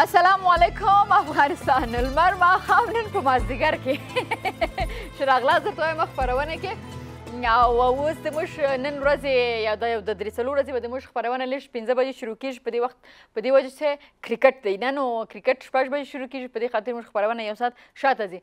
السلام علیکم افغانستان لمر ماښام نن په مازدیګر کې چې راغلا زه ته وایم خپرونه کې او اوس د موږ نن ورځ یا د یو د درې څلور ورځې به د موږ خپرونه لږ پنځه بجې شروع کېږي په دې وخت په دې وجه چې کرکټ دی نه نو کرکټ شپږ بجې شروع کېږي په دې خاطر موږ خپرونه یو ساعت شاته ځي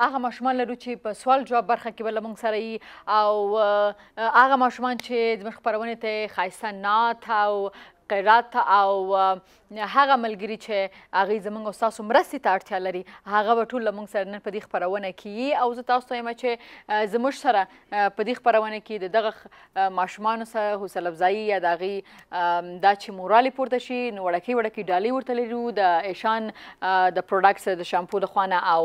هغه ماشومان لرو چې په سوال جواب برخه کې ول موږ سره یي او هغه ماشومان چې د خبرونه ته خایسته نات او قرات او هغه ملګری چې هغه زمونږ او تاسو مرستې ته اړتیا لري هغه به ټول موږ سره نن په دې خبرونه کې او زه تاسو ته یم چې زموږ سره په دې خبرونه کې دغه ماشومانو سره حوصله افزایی یا د هغوی دا چې مورال یې پورته شي نو وړکې وړکې ډالۍ ورته لرو د ایشان د پروډکټس د شامپو د خوانه او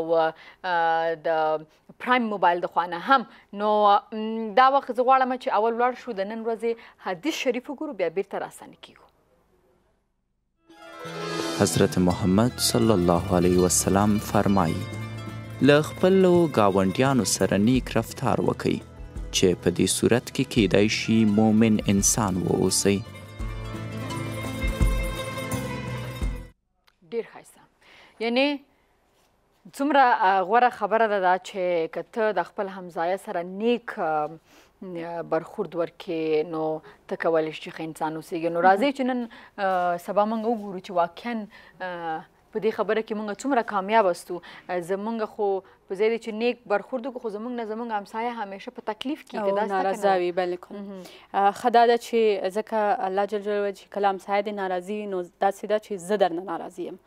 د پرایم موبایل د خوانه هم نو دا وخت زه غواړم چې اول ولاړ شو د نن ورځې حدیث شریف وګورو بیا بیرته راستانه کیږو حضرت محمد صلی الله علیه وسلم فرمایي له خپلو گاونډیانو سره نیک رفتار وکړئ چې په دې صورت کې کیدای شي مؤمن انسان واوسئ ډیر ښایسته یعنی څومره غوره خبره ده دا چې که ته د خپل همځایه سره نیک برخورد ورکې نو ته کولی شي ښه انسان اوسېږي نو راځئ چې نن سبا موږ وګورو چې واقعا په دې خبره کې موږ څومره کامیاب استو زمونږ خو په ځای دی چې نیک برخورد وکړو خو زمونږ نه زمونږ همسایه همیشه په تکلیف کې دی دا ناراضه وي بالکل خدا دا چې ځکه الله جل جلاله چې کلام سایه دی ناراضي نو دا سیدا چې زه درنه ناراضي یم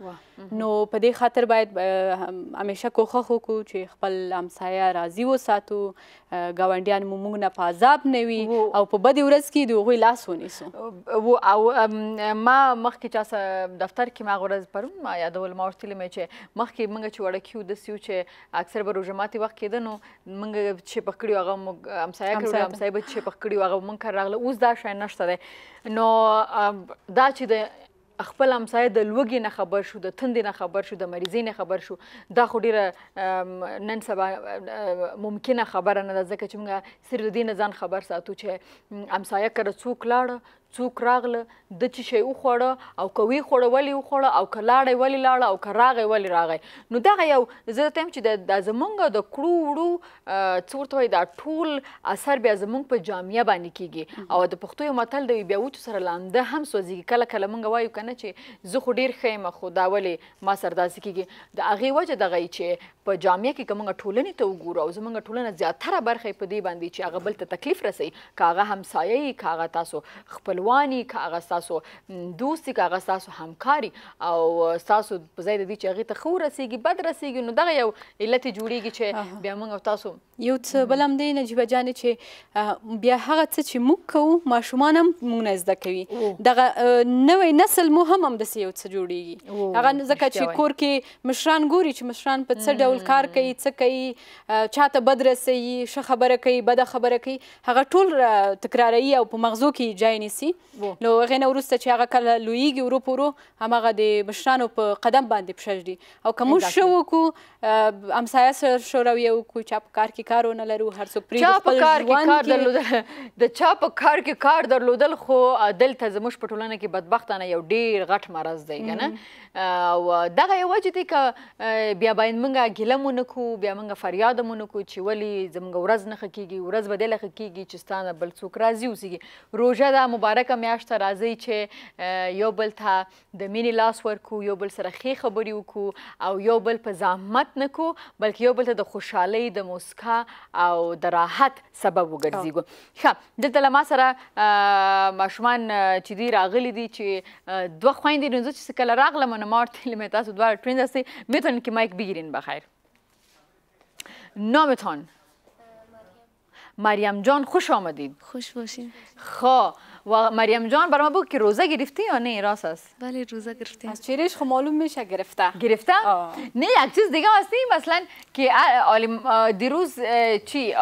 نو په دې خاطر باید همیشه کوښښ وکړو چې خپل همسایه راضي وساتو ګاونډیان مو موږ نه په عذاب نه وي او په بدې ورځ کې د هغوی لاس ونیسو و او ما مخکې چا دفتر کې ما غورځ پرون ما یادول ما ورته مې چې مخکې موږ چې وړه کیو د سیو چې اکثر به روژه ماتي وخت کېده نو موږ چې پخ کړي هغه موږ همسایه کړو همسایه به چې پخ کړي هغه موږ کار راغله اوس دا شای نشته دی نو دا چې د خپل همسایه د لوږې نه خبر شو د تندې نه خبر شو د مریضۍ نه خبر شو دا خو ډیره نن سبا ممکنه خبره نه ده ځکه چې موږ صرف د دې نه ځان خبر ساتو چې همسایه کره څوک لاړه څوک راغله د چې شی وخوړه او کوي خوړه ولی وخوړه او کلاړې ولی لاړه او کراغې ولی راغې نو دغه یو زه تم چې د زمونږ د کړو وړو څه ورته وایي دا ټول اثر بیا زمونږ په جامعه باندې کیږي او د پښتو یو متل دی بیا وچو سره لانده هم سوځيږي کله کله مونږ وایو کنه چې زه خو ډیر ښه یم خو دا ولې ما سره داسې کیږي د هغې وجه دغه چې په جامعه کې که مونږ ټولنې ته وګورو او زمونږ ټولنه زیاتره برخه په دې باندې چې هغه بل ته تکلیف رسوي که هغه همسایه یي که هغه تاسو خپلوان یي که هغه ستاسو دوستي که هغه ستاسو همکاري او ستاسو په ځای د دې چې هغې ته ښه ورسېږي بد رسېږي نو دغه یو علت یې جوړېږي چې بیا موږ او تاسو یو څه بل هم دی نجیبه جانې چې بیا هغه څه چې موږ کوو ماشومان هم موږ نه زده کوي دغه نوی نسل مو هم همداسې یو څه جوړېږي هغه ځکه چې کور کې مشران ګوري چې مشران په څه ډول کار کوي څه کوي چاته بد رسوي ښه خبره کوي بده خبره کوي هغه ټول تکراروي او په مغزو کې یې ځای نیسي وو. له هغې نه وروسته چې هغه کله لوییږي ورو په ورو هماغه د مشرانو په قدم باندې پښه ږدي او که موږ ښه وکړو همسایه سره ښه رویه وکړو چا په کار کې کار ونه لرو هر څوک پرېږدو خپل ژوند کې د چا په کار کې کار درلودل خو دلته زموږ په ټولنه کې بدبختانه یو ډېر غټ مرض دی که نه او دغه یې وجه دی که بیا باید موږ ګیله مو نه کړو بیا موږ فریاد مو نه کړو چې ولې زموږ ورځ نه ښه کېږي ورځ به دله ښه کېږي چې ستا نه بل څوک راضي اوسېږي روژه دا مبارکه میاشت راځي چې یو بل ته د مینې لاس ورکو یو بل سره ښې خبرې وکړو او یو بل په زحمت نه کو بلکې یو بل ته د خوشحالۍ د موسکا او د راحت سبب وګرځيږو ښه دلته له ما سره ماشومان چې دی راغلي دي چې دوه خويندې نو زه چې کله راغلم نو ما ورته ویل تاسو دواړه ټوینز یاستئ میتون کې مایک بگیرین بخیر نو میتون مریم جان خوش آمدید خوش باشین خب و مریم جان برای ما بگو که روزه گرفتی یا نه راست است بله روزه گرفتی از چهرهش خب معلوم میشه گرفته گرفته آه. نه یک چیز دیگه هست نیم مثلا که عالم دیروز چی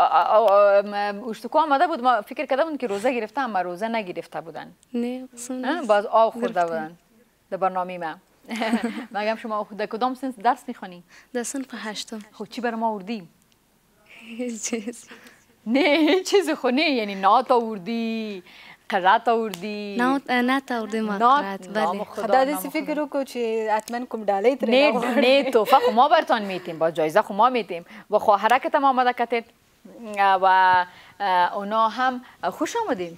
اشتکو آمده بود ما فکر کرده بود که روزه گرفته اما روزه نگرفته بودن نه باز آو خورده بودن در برنامه ما مگم شما در کدام سنس درس میخونی در سنف هشتم خب چی بر ما اردی هیچ چیز نه هیچ چیز خو نه یعنی نات آوردی قرات آوردی نات نات آوردی ما قرات بله خدا دې سی فکر وکړو چې حتما کوم ډالۍ ترې نه غواړي نه توفه خو ما برتان میتیم با جایزه خو ما میتیم و خو حرکت ما آمده کتید و اونا هم خوش آمدین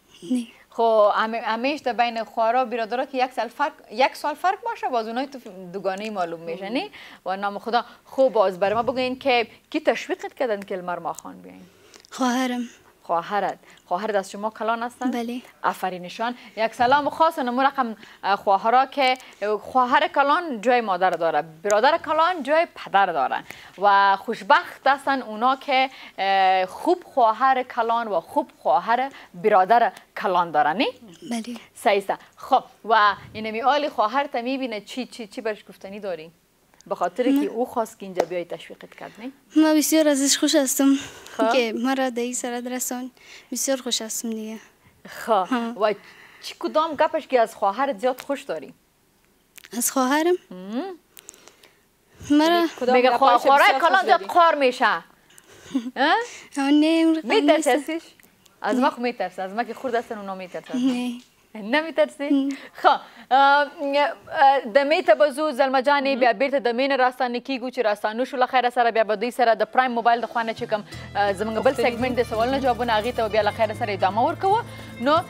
نه خو همیش در بین خوارا برادرها که یک سال فرق یک سال فرق باشه باز اونای تو دوگانه معلوم میشه نه و نام خدا خو باز بر ما بگین که کی تشویقت کردن که المر ما خان بیاین خواهرم خواهرت خواهرت از شما کلان هستن بله آفرینشان یک سلام خاص نمو رقم خواهرا که خواهر کلان جای مادر داره برادر کلان جای پدر داره و خوشبخت هستن اونا که خوب خواهر کلان و خوب خواهر برادر کلان داره نی؟ بله. صحیح است خو و این می آلی خواهر ته می بینه چی چی چی برش گفتنی داری؟ به خاطر که او خواست که اینجا بیای تشویقت کرد نی؟ ما بسیار ازش خوش هستم که مرا ده ای سرد رسان بسیار خوش هستم دیگه خو و چی کدام گپش که از خواهرت زیاد خوش داری؟ از خواهرم؟ مرا میگه خور خوره کلا زیاد قار میشه میترسیش از ما خو میترسه از ما که خورد هستن اونا میترسن نمیترسی خو د می ته بزو زلمه جانې بیا بیرته د مینه راستانه کیږو چې راستانه شو لخیر سره بیا بدوی سره د پرایم موبایل د خوانه چې کوم زمونږ بل سیګمنټ د سوالونو جوابونه اغه ته بیا لخیر سره ادامه ورکوه نو